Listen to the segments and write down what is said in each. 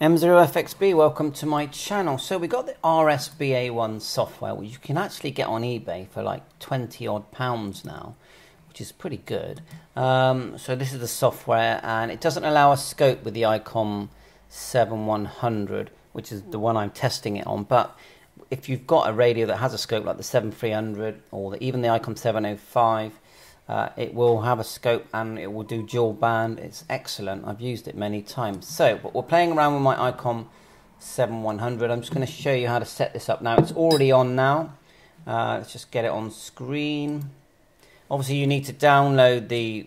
M0FXB, welcome to my channel. So we got the RSBA1 software, which you can actually get on eBay for like 20 odd pounds now, which is pretty good. Um, so this is the software, and it doesn't allow a scope with the ICOM 7100, which is the one I'm testing it on. But if you've got a radio that has a scope like the 7300 or the, even the ICOM 705, uh, it will have a scope and it will do dual band. It's excellent. I've used it many times. So, but we're playing around with my ICOM 7100. I'm just going to show you how to set this up now. It's already on now. Uh, let's just get it on screen. Obviously, you need to download the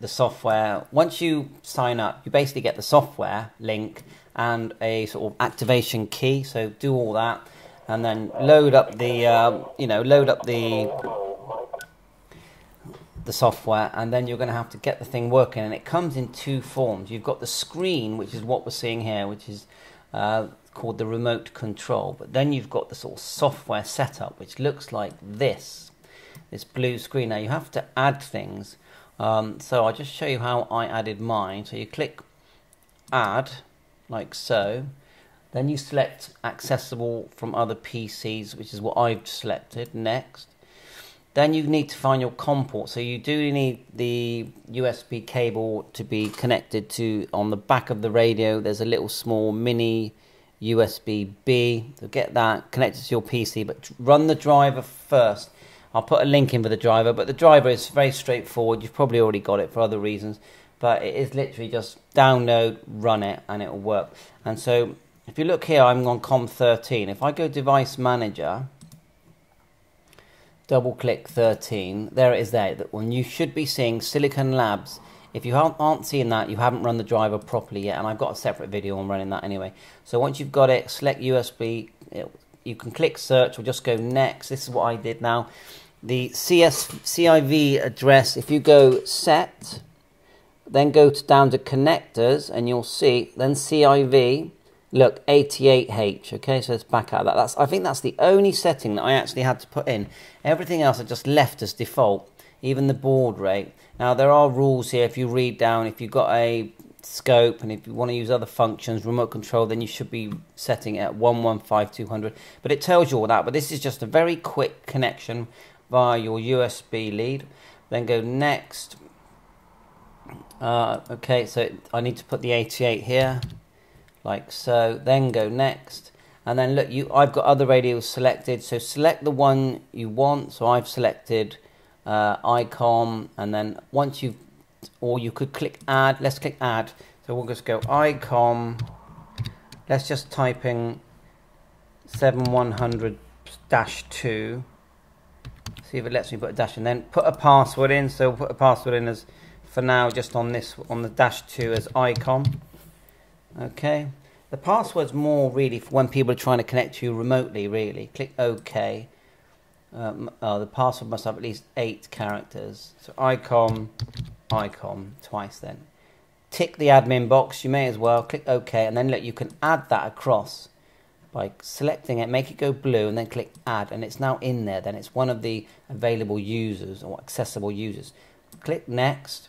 the software. Once you sign up, you basically get the software link and a sort of activation key. So do all that, and then load up the uh, you know load up the the software and then you're going to have to get the thing working and it comes in two forms. You've got the screen which is what we're seeing here which is uh, called the remote control but then you've got the sort of software setup which looks like this this blue screen. Now you have to add things um, so I'll just show you how I added mine. So you click add like so then you select accessible from other PCs which is what I've selected. Next then you need to find your COM port. So you do need the USB cable to be connected to on the back of the radio. There's a little small mini USB B. So get that connected to your PC, but run the driver first. I'll put a link in for the driver, but the driver is very straightforward. You've probably already got it for other reasons, but it is literally just download, run it, and it will work. And so if you look here, I'm on COM13. If I go device manager, double click 13 there it is there that one you should be seeing silicon labs. If you aren't, seeing that you haven't run the driver properly yet and i've got a separate video on running that anyway. So once you've got it select usb you can click search or just go next. This is what i did now. The cs CI-V address if you go set then go to, down to connectors and you'll see then CI-V look 88h okay so let's back out of that. That's i think that's the only setting that i actually had to put in. Everything else i just left as default even the baud rate. Now there are rules here. If you read down if you've got a scope and if you want to use other functions remote control then you should be setting it at 115200 but it tells you all that but this is just a very quick connection via your usb lead. Then go next. Uh, okay so i need to put the 88 here like so then go next. And then look you I've got other radios selected. So select the one you want. So I've selected uh, ICOM and then once you've or you could click add. Let's click add. So we'll just go ICOM let's just type in 7100 dash 2 see if it lets me put a dash and then put a password in. So we'll put a password in as for now just on this on the dash 2 as ICOM Okay. The password's more really for when people are trying to connect to you remotely, really. Click OK. Um, oh, the password must have at least eight characters. So ICOM, ICOM, twice then. Tick the admin box, you may as well. Click OK, and then look, you can add that across by selecting it, make it go blue, and then click Add, and it's now in there. Then it's one of the available users or accessible users. Click Next.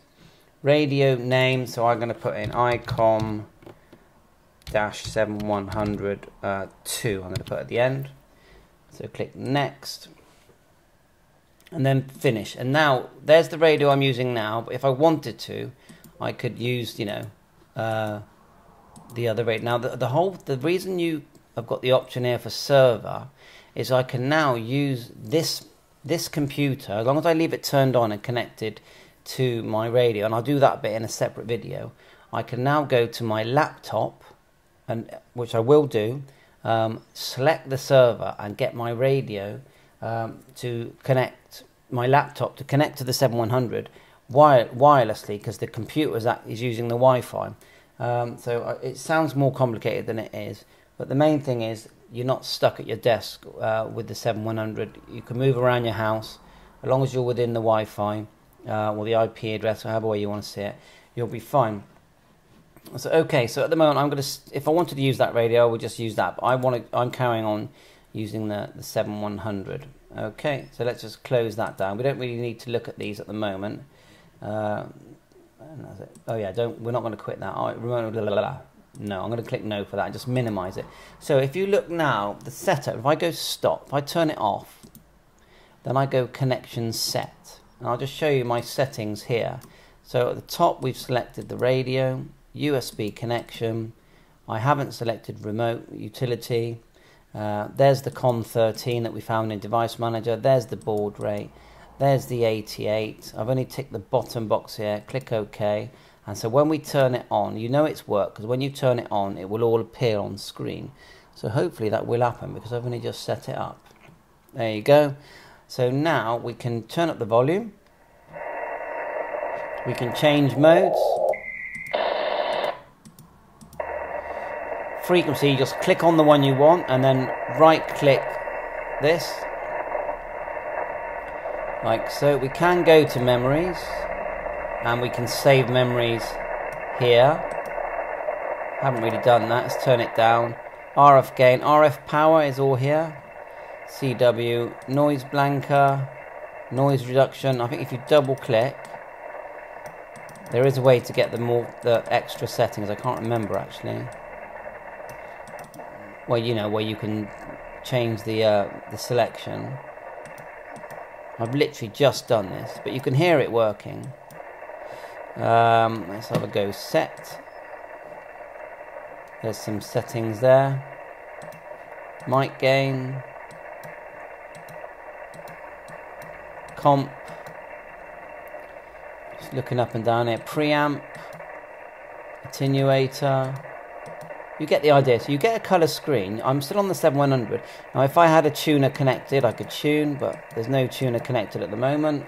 Radio name, so I'm going to put in ICOM dash 7100 uh, 2 I'm going to put at the end. So click next. And then finish. And now there's the radio I'm using now but if I wanted to I could use you know uh, the other radio now the, the whole the reason you have got the option here for server is I can now use this this computer as long as I leave it turned on and connected to my radio and I'll do that bit in a separate video I can now go to my laptop and which I will do, um, select the server and get my radio um, to connect my laptop to connect to the 7100 wire wirelessly because the computer is, is using the Wi-Fi. Um, so uh, it sounds more complicated than it is, but the main thing is you're not stuck at your desk uh, with the 7100. You can move around your house as long as you're within the Wi-Fi uh, or the IP address, or however you want to see it. You'll be fine. So okay, so at the moment I'm gonna, if I wanted to use that radio, I would just use that. But I want to, I'm carrying on using the the 7100. Okay, so let's just close that down. We don't really need to look at these at the moment. Uh, oh yeah, don't. We're not going to quit that. No, I'm going to click no for that, just minimize it. So if you look now, the setup, if I go stop, if I turn it off, then I go connection set. And I'll just show you my settings here. So at the top we've selected the radio, USB connection. I haven't selected remote utility. Uh, there's the COM13 that we found in Device Manager. There's the baud rate. There's the 88. I've only ticked the bottom box here. Click OK. And so when we turn it on, you know it's worked because when you turn it on, it will all appear on screen. So hopefully that will happen because I've only just set it up. There you go. So now we can turn up the volume. We can change modes. Frequency, just click on the one you want and then right click this. Like so. We can go to memories and we can save memories here. Haven't really done that. Let's turn it down. RF gain, RF power is all here. CW, noise blanker, noise reduction. I think if you double click, there is a way to get the more the extra settings. I can't remember actually. Well, you know where you can change the uh, the selection. I've literally just done this, but you can hear it working. Um, let's have a go. Set. There's some settings there. Mic gain. Comp. Just looking up and down here. Preamp. Attenuator. You get the idea. So you get a colour screen. I'm still on the 7100. Now if I had a tuner connected, I could tune, but there's no tuner connected at the moment.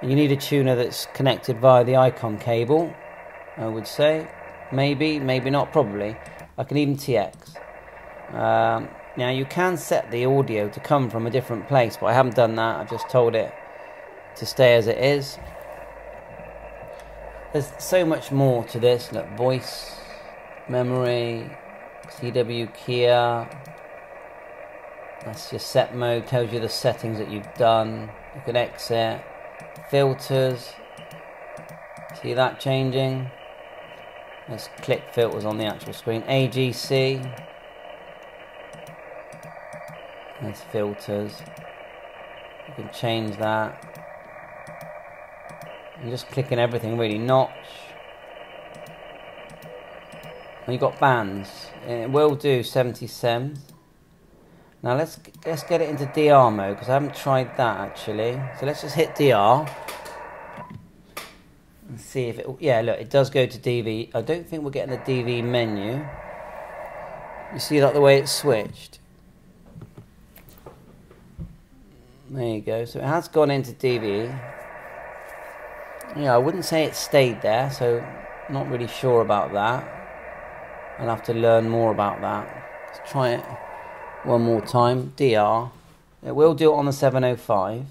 And you need a tuner that's connected via the icon cable, I would say. Maybe, maybe not, probably. Like an even TX. Um, now you can set the audio to come from a different place, but I haven't done that. I've just told it to stay as it is. There's so much more to this. Look, voice, memory, CW keyer. That's your set mode. Tells you the settings that you've done. You can exit. Filters. See that changing? Let's click filters on the actual screen. AGC there's filters. You can change that. I'm just clicking everything really notch and you've got bands uh, it will do 77 now let's let's get it into DR mode because I haven't tried that actually. So let's just hit DR and see if it. Yeah, look, it does go to DV. I don't think we're getting the DV menu. You see that the way it's switched. There you go. So it has gone into DV. Yeah, I wouldn't say it stayed there, so not really sure about that. I'll have to learn more about that. Let's try it one more time. DR. It will do it on the 705.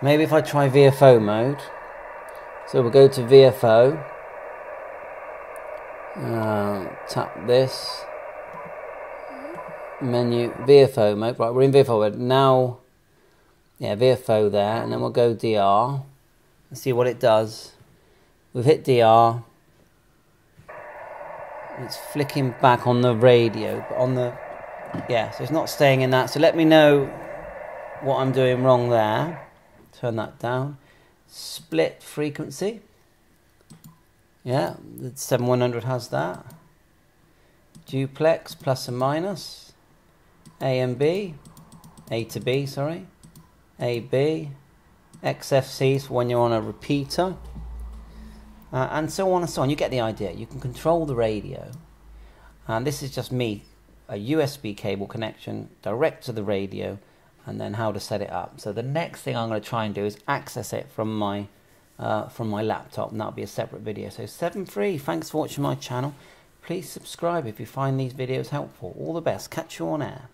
Maybe if I try VFO mode. So we'll go to VFO. Uh, tap this. Menu VFO mode. Right, we're in VFO mode. Now, yeah, VFO there. And then we'll go DR. And see what it does. We've hit DR. It's flicking back on the radio, but on the yeah, so it's not staying in that. So let me know what I'm doing wrong there. Turn that down. Split frequency. Yeah, the 7100 has that. Duplex plus and minus. A and B. A to B, sorry. A, B. XFCs when you're on a repeater. Uh, and so on and so on. You get the idea. You can control the radio. And this is just me a USB cable connection direct to the radio and then how to set it up. So the next thing I'm going to try and do is access it from my uh, from my laptop and that'll be a separate video. So 7.3, thanks for watching my channel. Please subscribe if you find these videos helpful. All the best. Catch you on air.